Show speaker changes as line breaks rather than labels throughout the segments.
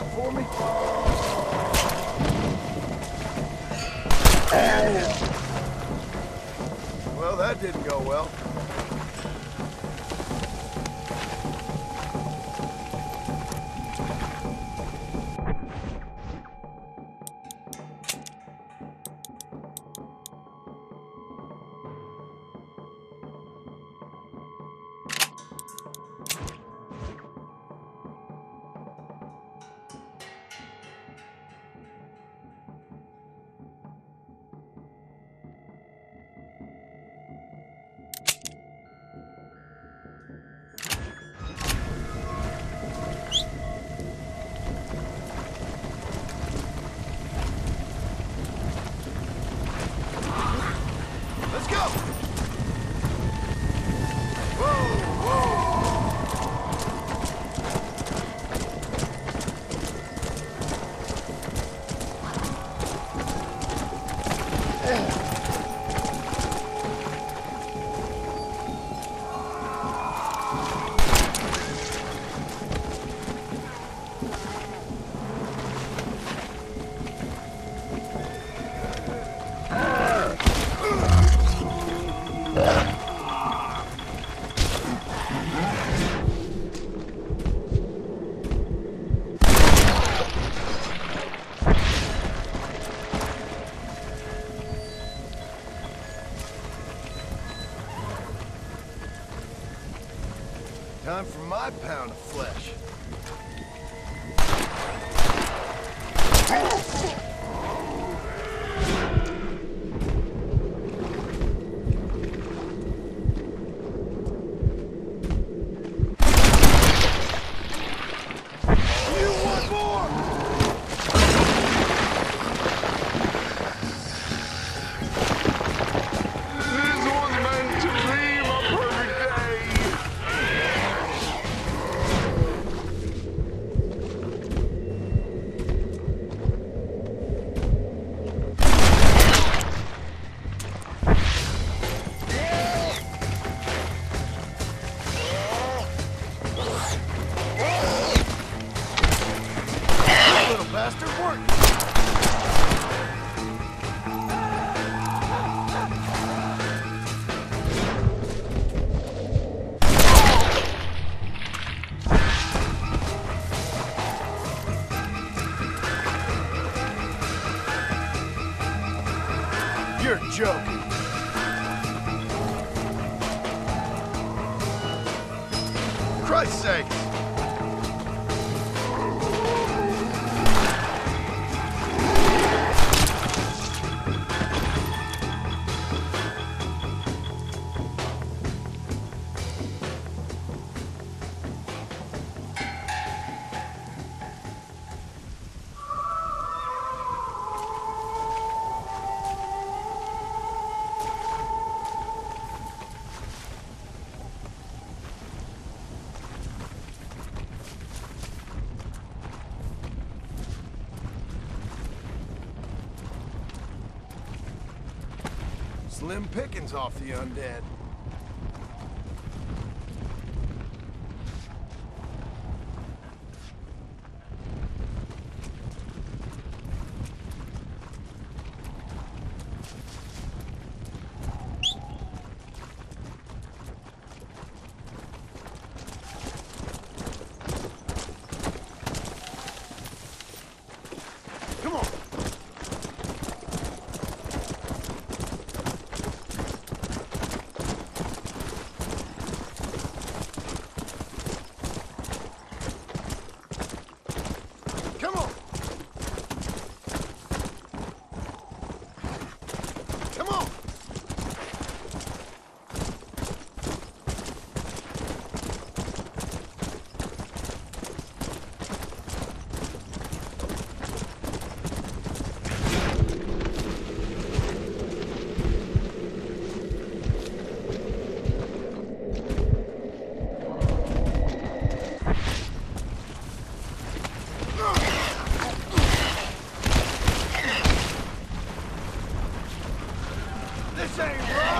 got for me? Well, that didn't go well. My pound of flesh. Bastard work. Slim pickings off the undead. Come on. Come on. Come on. This ain't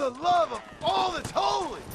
the love of all that's holy!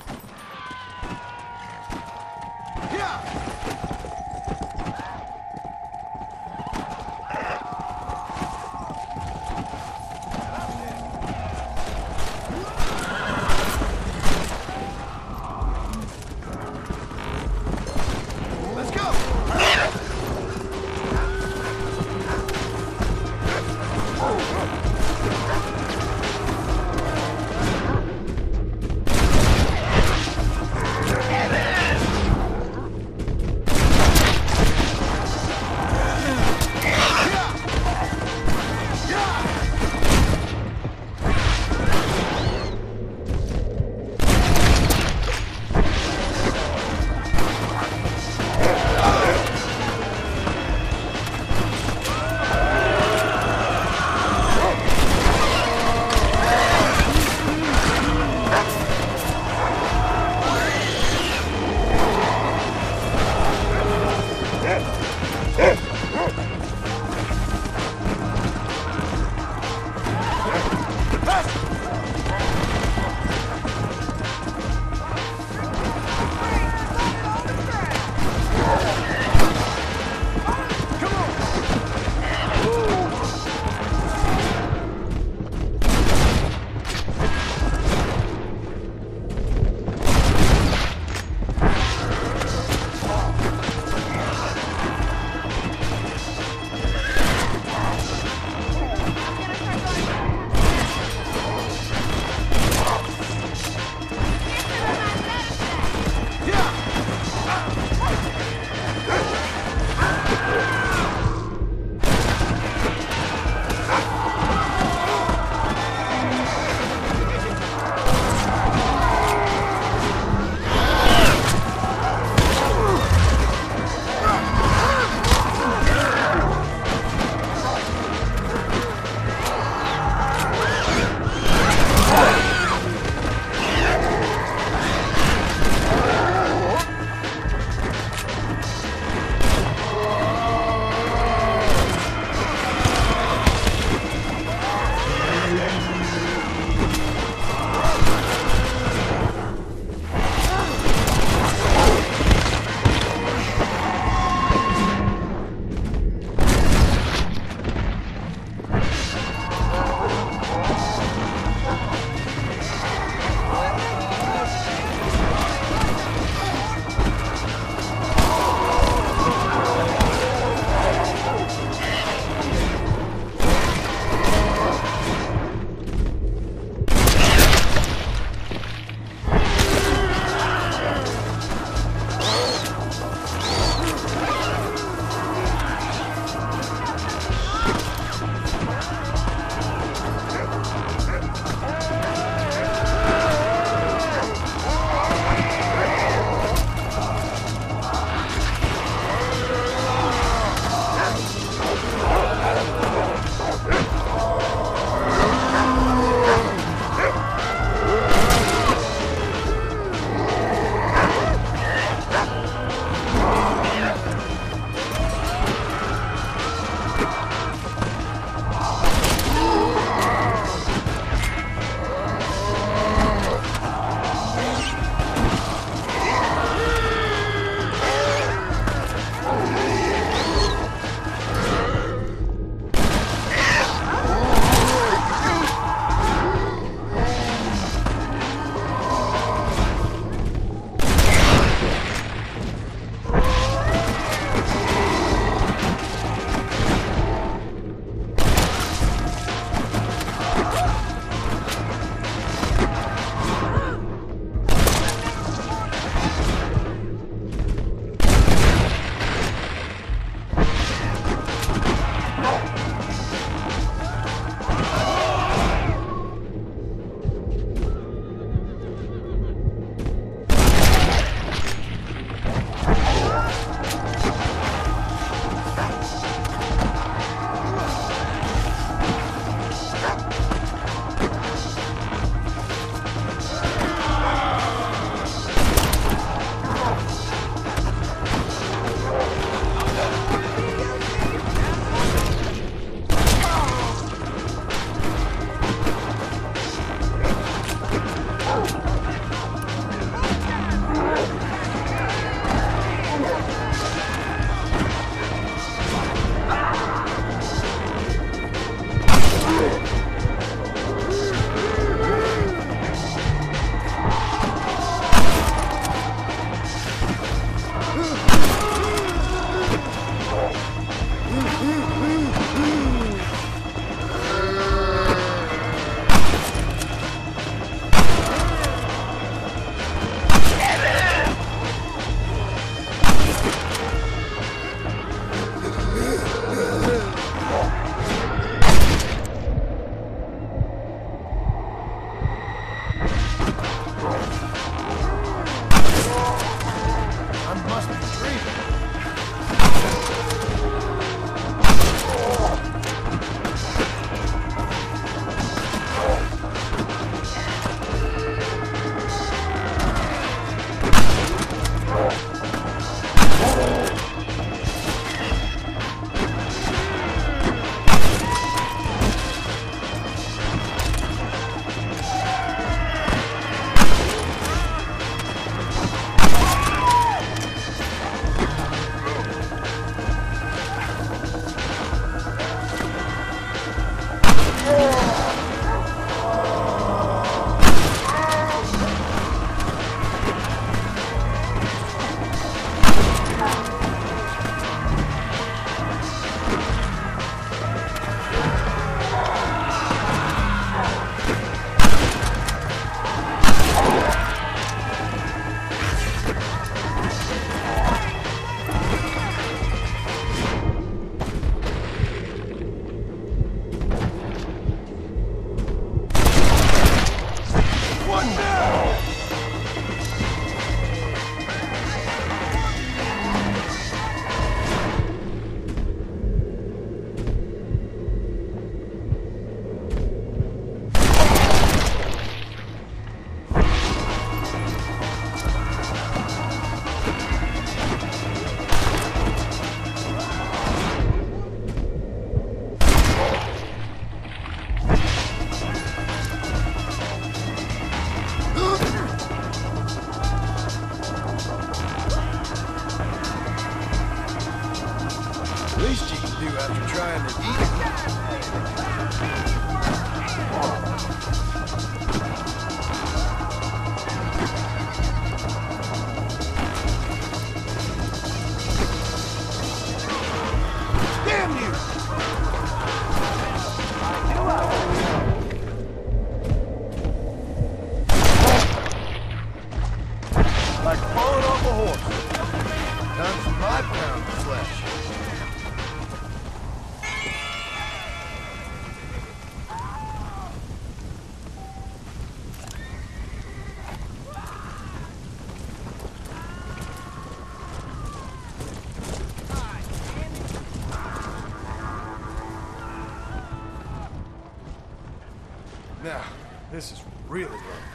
This is really low.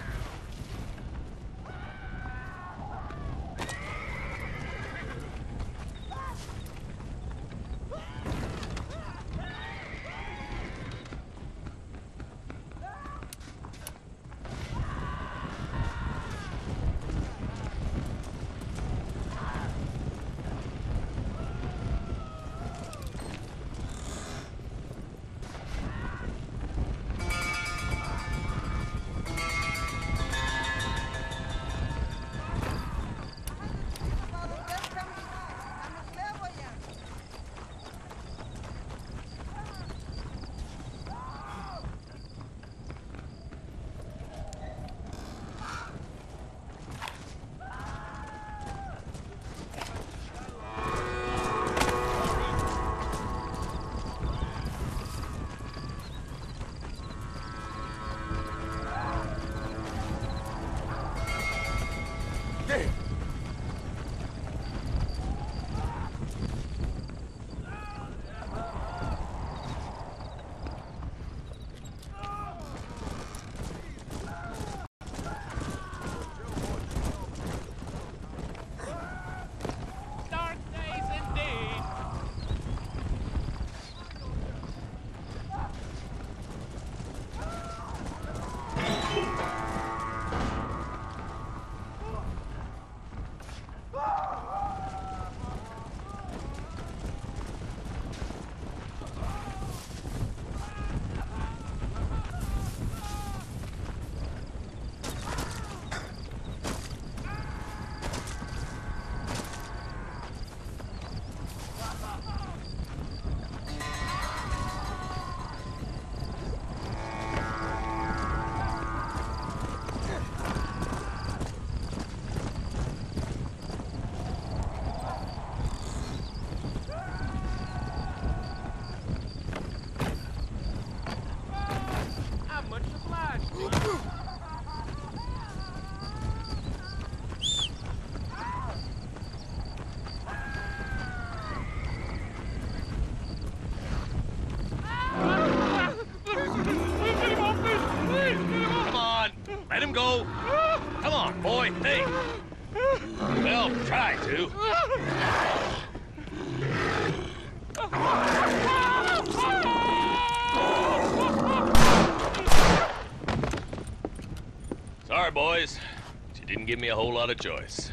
Give me a whole lot of choice.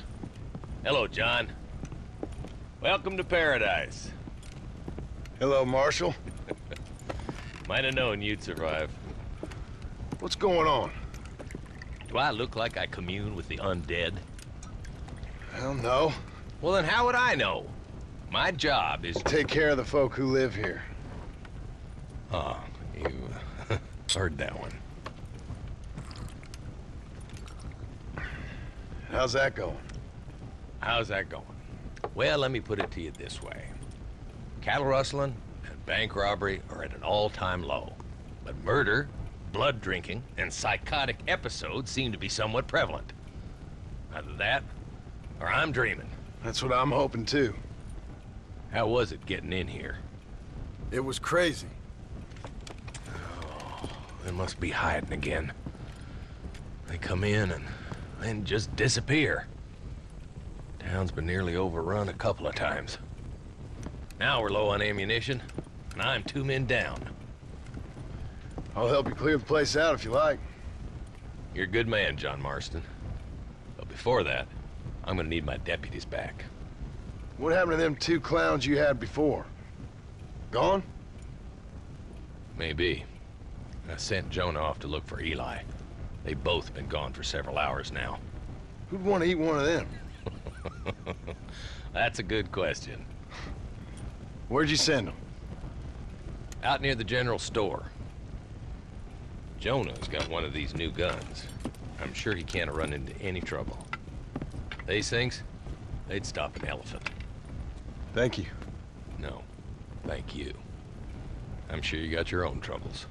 Hello, John. Welcome to paradise.
Hello, Marshal.
Might have known you'd survive.
What's going on?
Do I look like I commune with the undead?
Hell no.
Well, then how would I know? My job is...
To take care of the folk who live here.
Oh, you heard that one.
How's that going?
How's that going? Well, let me put it to you this way. Cattle rustling and bank robbery are at an all-time low. But murder, blood drinking, and psychotic episodes seem to be somewhat prevalent. Either that, or I'm dreaming.
That's what I'm hoping too.
How was it getting in here?
It was crazy.
Oh, They must be hiding again. They come in and then just disappear. Town's been nearly overrun a couple of times. Now we're low on ammunition, and I'm two men down.
I'll help you clear the place out if you like.
You're a good man, John Marston. But before that, I'm gonna need my deputies back.
What happened to them two clowns you had before? Gone?
Maybe. I sent Jonah off to look for Eli. They've both been gone for several hours now.
Who'd want to eat one of them?
That's a good question.
Where'd you send them?
Out near the general store. Jonah's got one of these new guns. I'm sure he can't run into any trouble. These things, they'd stop an elephant.
Thank you.
No, thank you. I'm sure you got your own troubles.